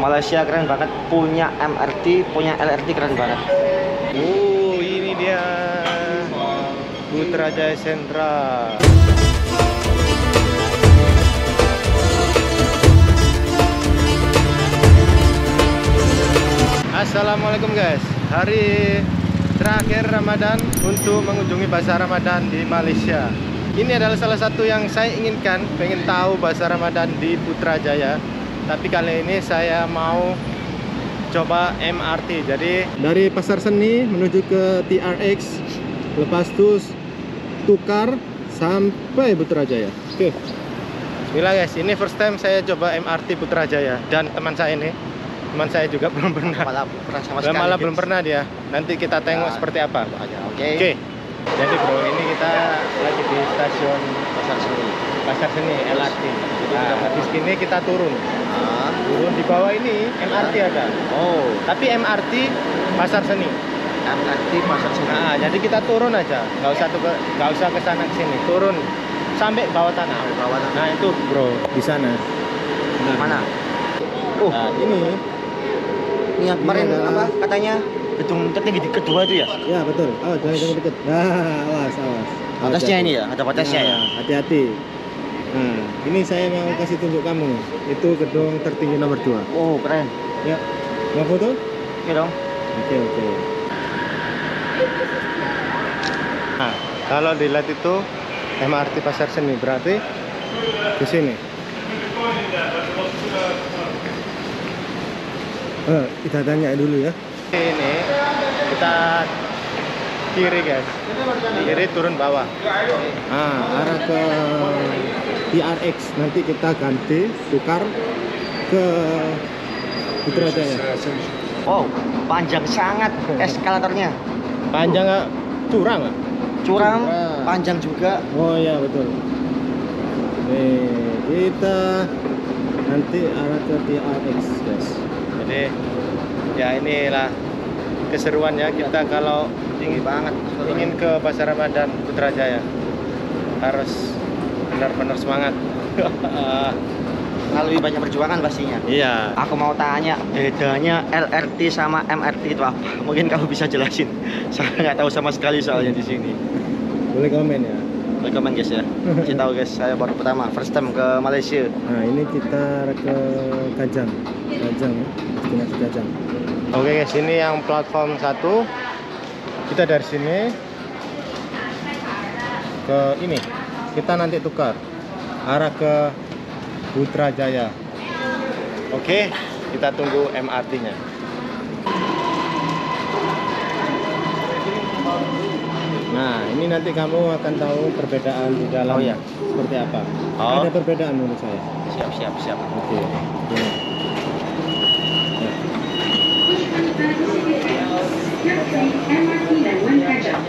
Malaysia keren banget punya MRT punya LRT keren banget Oh, ini dia Putrajaya Sentra. Assalamualaikum guys. Hari terakhir Ramadan untuk mengunjungi Pasar Ramadan di Malaysia. Ini adalah salah satu yang saya inginkan, pengen tahu Pasar Ramadan di Putrajaya. Tapi kali ini saya mau coba MRT. Jadi dari Pasar Seni menuju ke TRX, lepas itu tukar sampai Putrajaya. Oke. Bismillah guys, ini first time saya coba MRT Putrajaya dan teman saya ini, teman saya juga belum pernah. malah pernah sama Belum sekali malah guys. belum pernah dia. Nanti kita tengok Nah, seperti apa. oke Oke. Jadi bro, ini kita lagi di stasiun pasar seni Pasar Seni LRT. Nah, habis ini kita turun. Ah, Turun di bawah ini MRT ada. oh Tapi MRT Pasar Seni. MRT pasar seni Nah, jadi kita turun aja, nggak usah tuh ke- nggak usah ke sana ke sini, turun sampai bawah tanah. Di bawah tanah. Nah itu bro di sana. Benar. mana oh Nah, ini ini yang kemarin apa katanya gedung tertinggi di kedua itu ya ya betul. Oh jangan jangan deket. Nah, awas awas. batasnya ini ya ada batasnya ya Nah, Hati-hati. Nah, ini saya mau kasih tunjuk kamu. Itu gedung tertinggi nomor 2 oh keren Ya, mau foto? oke dong Oke oke. Nah, kalau dilihat itu MRT Pasar Seni berarti di sini. Eh, kita tanya dulu ya. Ini kita kiri guys. Kiri turun bawah. Nah, arah ke TRX. Nanti kita ganti tukar ke Putrajaya. wow panjang sangat eskalatornya Panjang nggak? Curang nggak? curam Curam. panjang juga Oh iya betul. Nih kita nanti arah ke TRX guys. Jadi ya inilah keseruannya kita kalau tinggi banget ingin ke Pasar Ramadan Putrajaya harus benar-benar semangat. melalui banyak perjuangan pastinya iya. Aku mau tanya bedanya LRT sama MRT itu apa? Mungkin kamu bisa jelasin. Saya nggak tahu sama sekali soalnya di sini. Boleh komen ya. Rekomen guys ya. Kasih tahu guys, saya baru pertama first time ke Malaysia. Nah ini kita ke Kajang, Kajang ya, destinasi Kajang. Oke guys, ini yang platform satu. Kita dari sini ke ini. Kita nanti tukar arah ke Putrajaya. Oke, kita tunggu MRT-nya. Nah, ini nanti kamu akan tahu perbedaan di dalam Oh, iya. seperti apa. Oh. Ada perbedaan menurut saya. Siap, siap, siap. Oke. Ini. Ya. MRT dan Wan Kajang.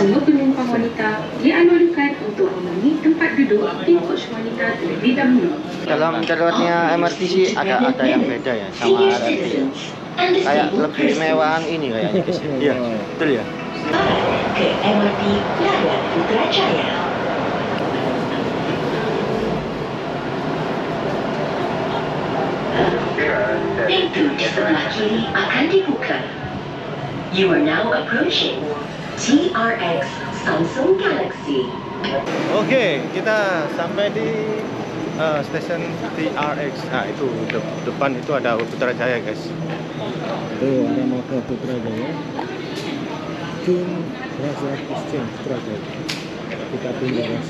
Semua penumpang wanita dianjurkan untuk memenuhi tempat duduk di coach wanita terlebih dahulu. Dalam interiornya MRT sih ada ada yang beda ya sama LRT ya. Kayak lebih mewahan ini kayaknya guys. Iya, betul ya. ke MRT Playa Putrajaya. Pintu di sebelah kiri akan dibuka. You are now approaching TRX Samsung Galaxy. Oke, kita sampai di eh, stasiun TRX. Nah, itu de- depan itu ada Putrajaya, guys. Tuh, ada mau ke Putrajaya. Jun Plaza Exchange Putrajaya. Kita tunggu, guys.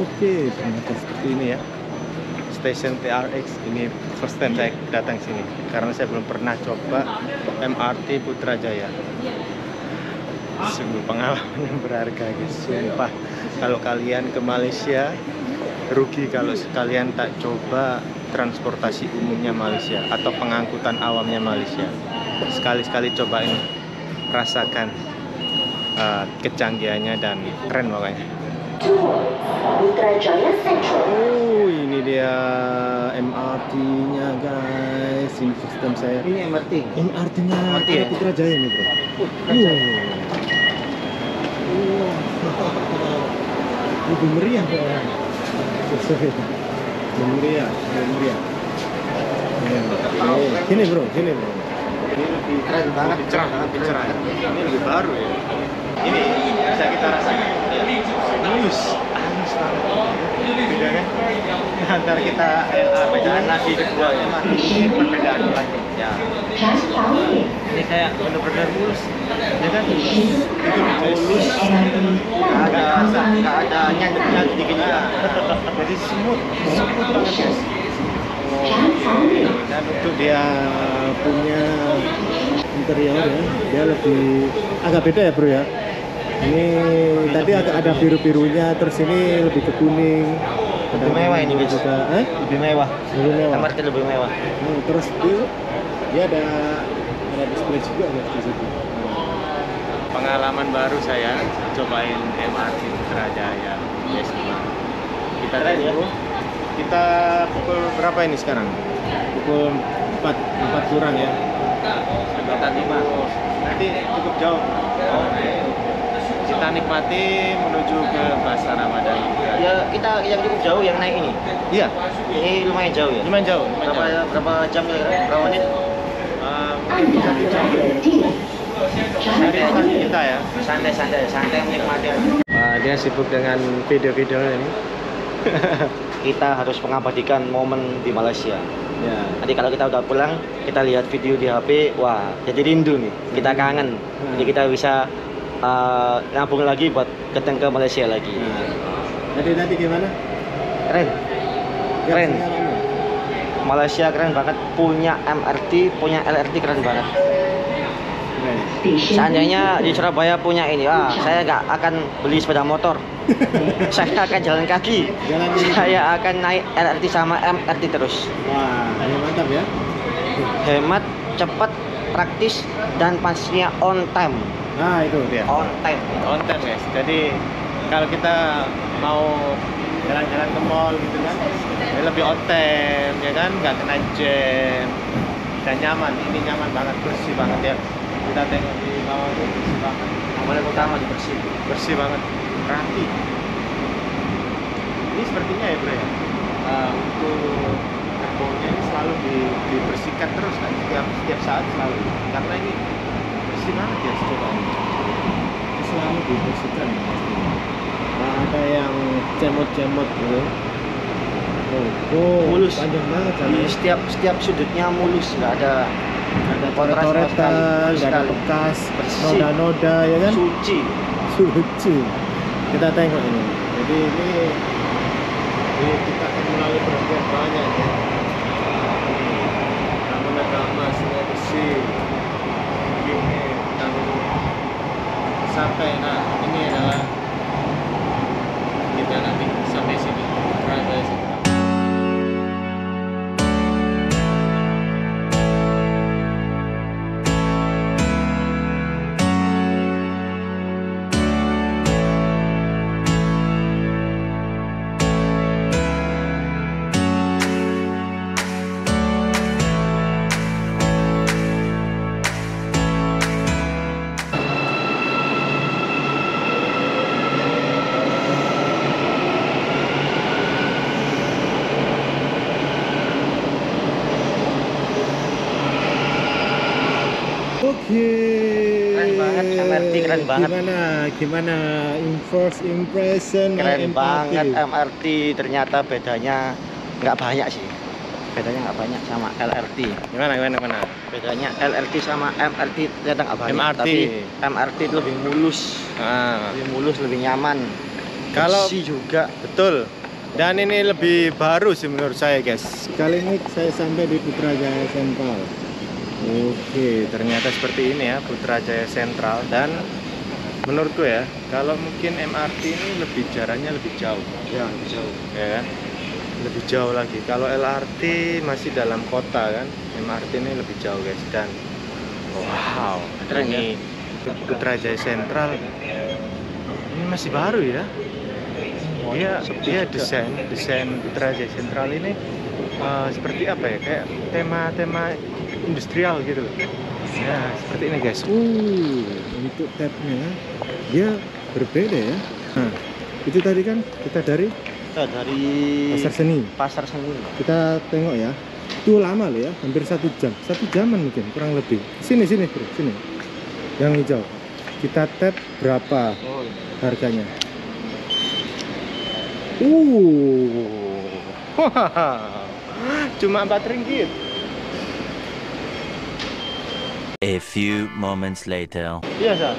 Oke, ternyata seperti ini ya. Stasiun TRX ini first time saya datang sini karena saya belum pernah coba MRT Putrajaya. Sungguh pengalaman yang berharga guys, sumpah. Kalau kalian ke Malaysia, rugi kalau sekalian tak coba transportasi umumnya Malaysia atau pengangkutan awamnya Malaysia. Sekali-sekali cobain, rasakan uh, kecanggihannya dan keren makanya. Oh, ini dia MRT-nya guys. Ini sistem saya. Ini MRT. MRT-nya MRT ya? Putrajaya ini bro. Putrajaya. Lebih meriah. Sesuai. Lebih meriah, lebih meriah. Oke. Sini bro, sini bro. Ini lebih keren banget, Lebih cerah, banget, lebih cerah. Ini lebih baru ya. Ini bisa kita rasakan. Halus, halus banget. Beda kan? Antara kita LA Perbedaan lagi kedua ya. ini perbedaan. Ya, ini kayak bener-bener mulus. Ya kan? Itu mulus. Gak ada rasa, gak ada nyaduk-nyaduk dikit juga. Jadi smooth, smooth banget guys. Dan untuk dia punya interior ya, dia lebih agak beda ya bro ya. Ini tadi agak ada biru-birunya, terus ini lebih ke kuning. Ada Lebih mewah ini, guys. juga, eh? Lebih mewah. Lebih mewah. MRT lebih mewah. Hmm, terus dia, dia ada ada display juga guys di situ. Pengalaman baru saya cobain MRT Putrajaya. Yes, kita Keren ya? Kita pukul berapa ini sekarang? Pukul 4, 4 kurang ya. Sekitar lima. Nanti cukup jauh. Kita nikmati menuju ke Pasar Ramadan. Ya kita yang cukup jauh yang naik ini. Iya, Ini lumayan jauh ya. lumayan jauh. lumayan Berapa jauh. berapa jam kira-kira? Berapa menit? Uh. Dari tempat kita ya. Santai-santai, santai menikmati. Wah, dia sibuk dengan video-video ini. Kita harus mengabadikan momen di Malaysia. Ya. Nanti kalau kita udah pulang, kita lihat video di HP, wah jadi rindu nih. Kita kangen. Jadi kita bisa uh, ngabung lagi buat keteng ke Malaysia lagi. Nah, jadi tadi gimana? Keren. Keren. Malaysia keren banget. Punya MRT, punya LRT keren banget. Keren. Seandainya di Surabaya punya ini, ah saya nggak akan beli sepeda motor. saya akan jalan kaki. Jalan kaki. Saya akan naik LRT sama MRT terus. Wah, ini mantap ya. Hemat, cepat, praktis, dan pastinya on time. Nah, itu dia. On time. On time guys. Jadi kalau kita mau jalan-jalan ke mall gitu kan, ya lebih on time ya kan, nggak kena jam dan nyaman. Ini nyaman banget, bersih banget ya. Kita tengok di bawah itu bersih banget, paling utama dibersih. bersih banget, rapi. Ini sepertinya ya bro ya, eh, untuk gerbongnya ini selalu di- dibersihkan terus kan, setiap setiap saat selalu. Karena ini banget ya, coba. Selalu dibersihkan ya, pastinya. Nggak ada yang cemot-cemot gitu. Oh, oh, Mulus. panjang banget kan. Di setiap setiap sudutnya mulus, nggak ada ada kontras sama sekali. coret-coretan, nggak ada bekas, Bersih. noda-noda ya kan? suci. Lucu. Kita tengok ini. Jadi ini Oke. Keren banget, MRT keren banget. Gimana? Gimana? First impression Keren MRT? banget MRT. Ternyata bedanya nggak banyak sih. Bedanya nggak banyak sama LRT. Gimana? Gimana? Gimana? Bedanya LRT sama MRT ternyata nggak banyak. MRT. Tapi MRT itu lebih mulus, Ah, lebih mulus, lebih nyaman. Kalau- juga. betul. Dan ini lebih baru sih menurut saya, guys. Kali ini saya sampai di Putrajaya Sentral. Oke, ternyata seperti ini ya Putrajaya Sentral. Dan menurutku ya, kalau mungkin MRT ini lebih jaraknya lebih jauh. Ya, jauh. ya kan? Lebih jauh lagi. Kalau LRT masih dalam kota kan MRT ini lebih jauh guys. Dan wow Keren ini Putrajaya Sentral ini masih baru ya? Dia dia desain desain Putrajaya Sentral ini eh, seperti apa ya? Kayak tema-tema industrial gitu loh ya seperti ini guys uh untuk tabnya dia berbeda ya nah, itu tadi kan kita dari Kita dari pasar seni Pasar Seni. kita tengok ya Itu lama loh ya, hampir satu jam, satu jaman mungkin kurang lebih. Sini sini bro, sini. Yang hijau. Kita tap berapa Oh, harganya? Uh, cuma empat ringgit. A few moments later. Iya, Sa.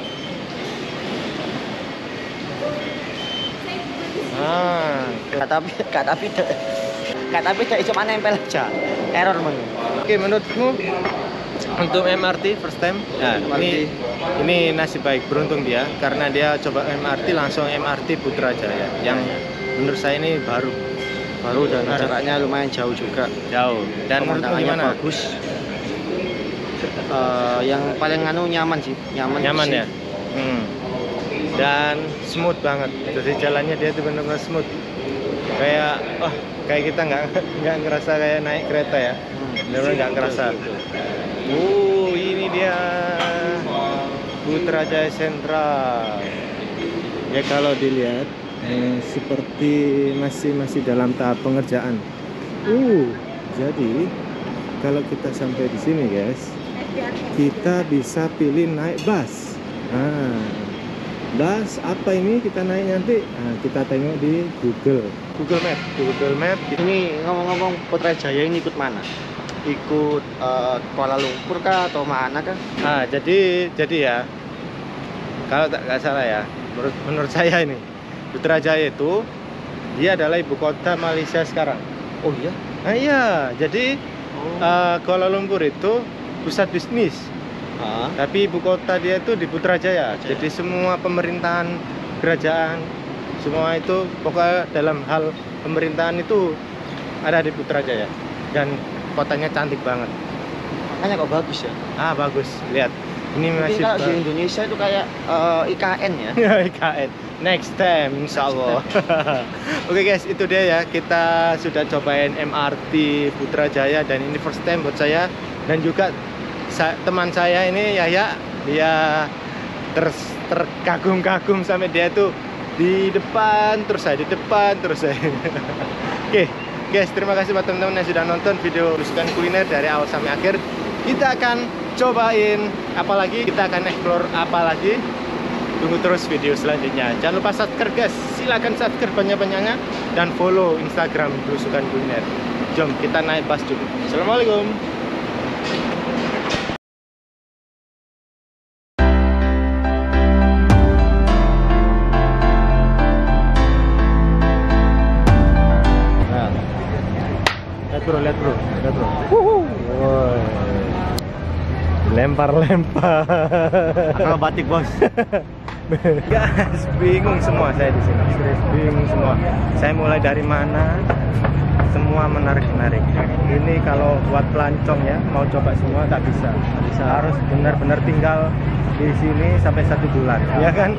Ah, Kak tapi kak tapi kak tapi tak cuma nempel aja. Error men. Oke, menurutmu untuk MRT first time? Ya, ini ini nasib baik beruntung dia karena dia coba MRT langsung MRT Putrajaya yang menurut saya ini baru Baru dan jaraknya lumayan jauh juga. jauh. Dan menurutmu Pemandangannya gimana? Bagus. Eh, yang paling anu nyaman sih, nyaman. Nyaman sih. ya? Hmm. Dan smooth banget. Jadi jalannya dia tuh benar-benar smooth. Kayak oh, kayak kita nggak nggak ngerasa kayak naik kereta ya. Hmm. Benar-benar nggak ngerasa. Oh, ini dia Putrajaya Sentral. Ya kalau dilihat eh, seperti masih masih dalam tahap pengerjaan. Uh, jadi kalau kita sampai di sini guys, kita bisa pilih naik bus. Nah, bus apa ini kita naik nanti? Nah, kita tengok di Google. Google Map. Google Map. Ini ngomong-ngomong Putrajaya ini ikut mana? Ikut eh, Kuala Lumpur kah atau mana kah? Ah, jadi jadi ya kalau tak nggak salah ya, menurut menurut saya ini Putrajaya itu dia adalah ibu kota Malaysia sekarang. Oh iya. Nah iya, jadi Oh. eh, Kuala Lumpur itu pusat bisnis, Ah. tapi ibu kota dia itu di Putrajaya. Putrajaya. Jadi semua pemerintahan kerajaan semua itu pokoknya dalam hal pemerintahan itu ada di Putrajaya dan kotanya cantik banget. Makanya kok bagus ya. Ah bagus, lihat ini Tapi masih kalau di Indonesia itu kayak eh, IKN ya. Ya, IKN. Next time, insya Allah. Oke guys, itu dia ya. Kita sudah cobain MRT Putrajaya dan ini first time buat saya dan juga teman saya ini Yahya. Dia ter terkagum-kagum sampai dia tuh di depan terus saya di depan terus saya. Oke, guys, terima kasih buat teman-teman yang sudah nonton video Lusukan Kuliner dari awal sampai akhir. Kita akan cobain apa lagi, kita akan explore apa lagi. Tunggu terus video selanjutnya. Jangan lupa subscribe guys. Silakan subscribe banyak-banyaknya dan follow Instagram Belusukan Kuliner. Jom kita naik bus dulu. Assalamualaikum. Lihat bro, lihat bro, lihat bro. Woi. Lempar-lempar. Akrobatik bos. Guys, bingung semua saya di sini. Serius bingung semua. Saya mulai dari mana? Semua menarik-menarik. Ini kalau buat pelancong ya, mau coba semua tak bisa. Bisa harus benar-benar tinggal di sini sampai satu bulan, ya kan?